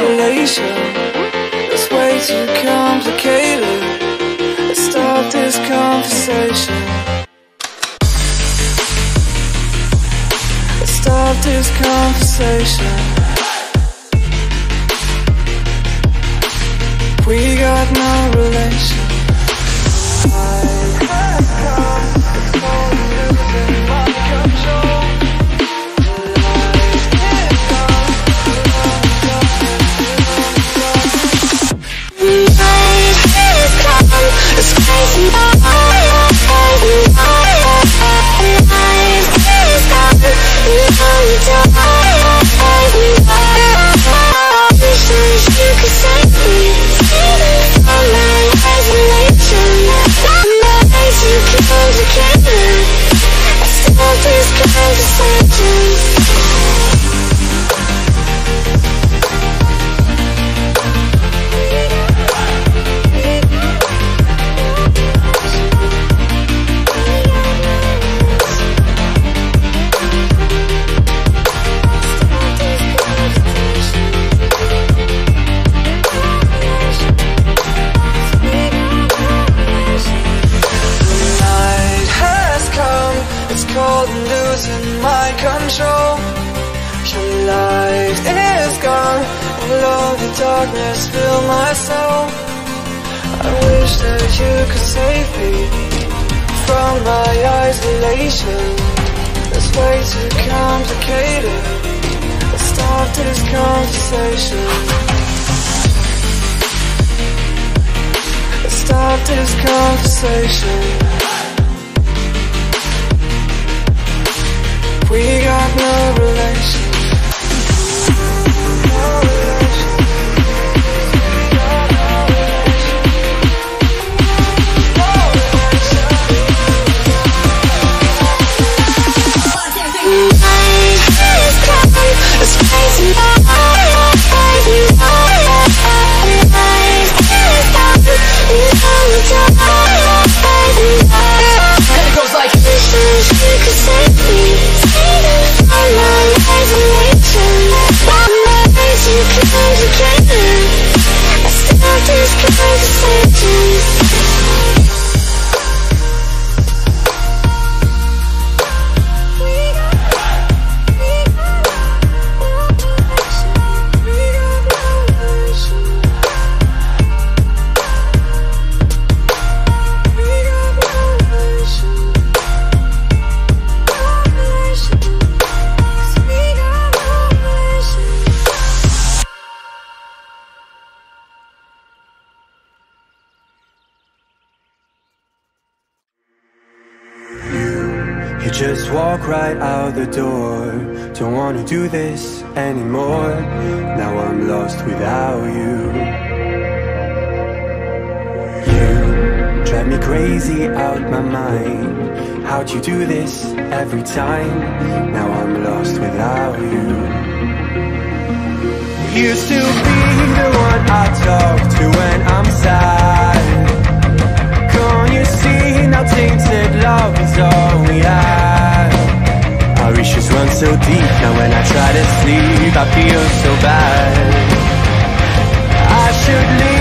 isolation. It's way too complicated. Let's start this conversation. Let's start this conversation. We got no relation. Conversation darkness fill my soul. I wish that you could save me from my isolation. It's way too complicated. Let's start this conversation. Let's start this conversation. You just walk right out the door. Don't wanna do this anymore. Now I'm lost without you. You drive me crazy out my mind. How'd you do this every time? Now I'm lost without you. You used to be the one I talk to when I'm sad. Can't you see now tainted love is all we have Issues run so deep. Now when I try to sleep I feel so bad. I should leave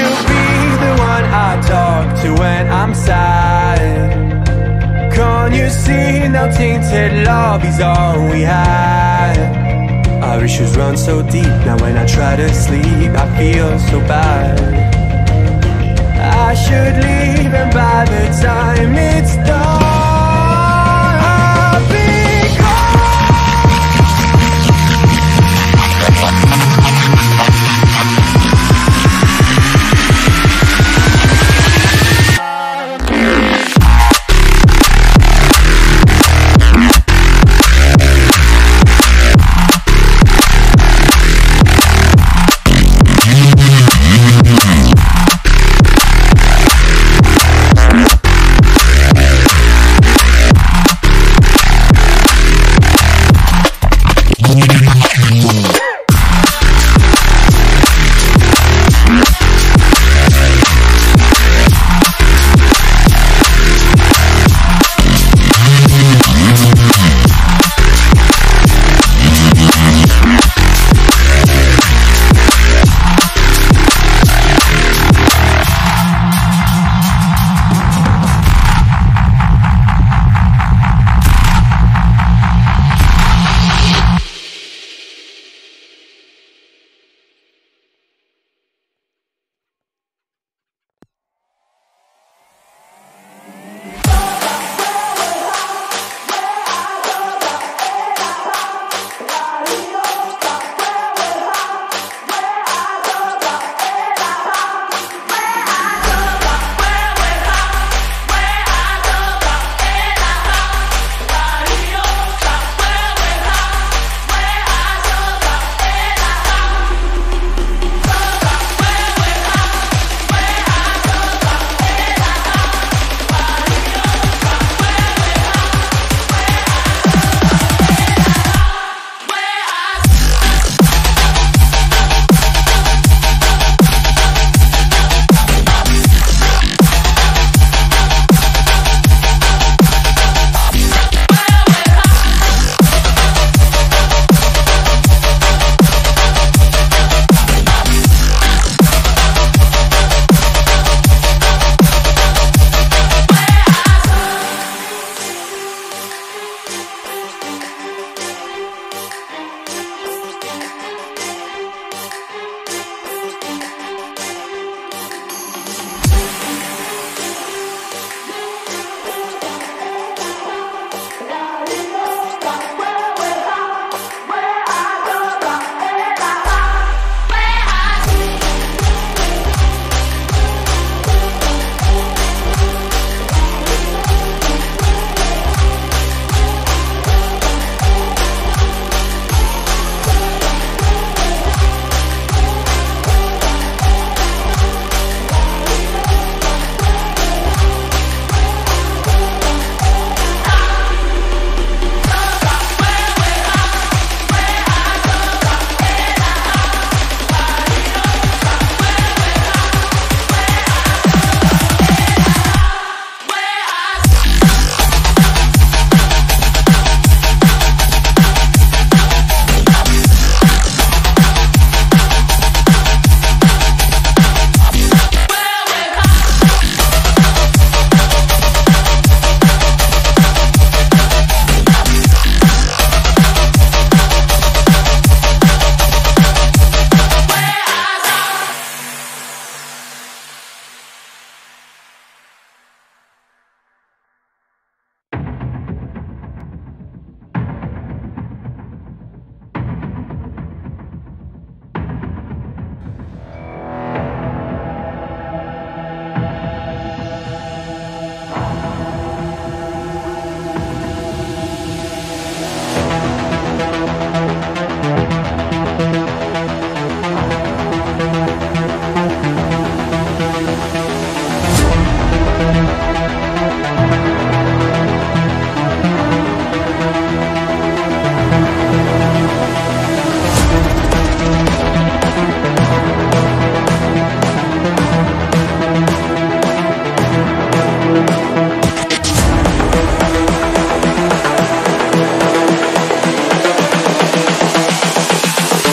you be the one I talk to when I'm sad? Can't you see now tainted love is all we had? Our issues run so deep, now when I try to sleep, I feel so bad. I should leave, and by the time it's done.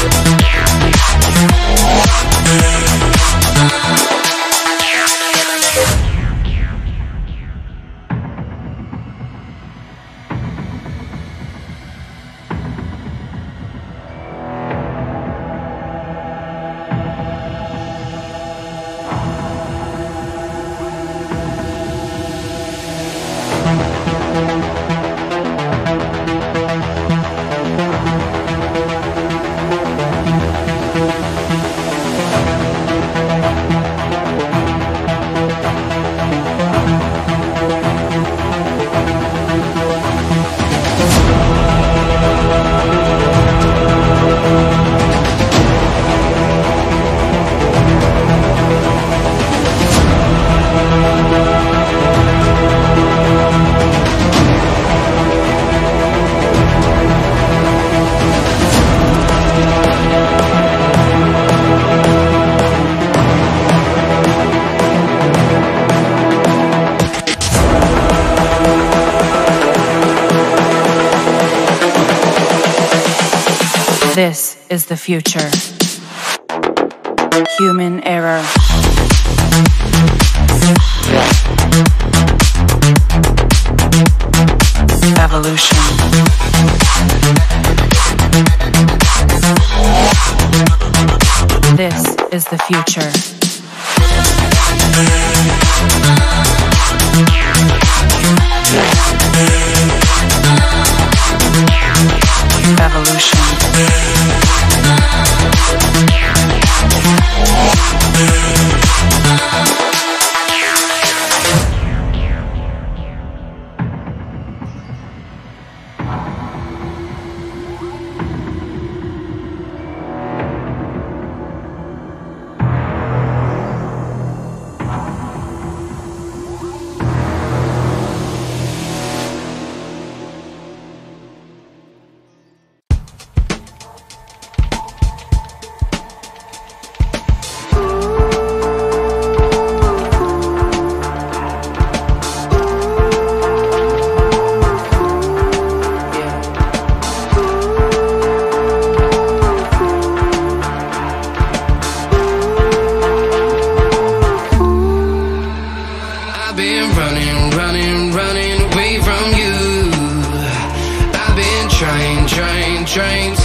Thank This is the future. Human error. Evolution. This is the future. Evolution. Yeah. Train, train, train.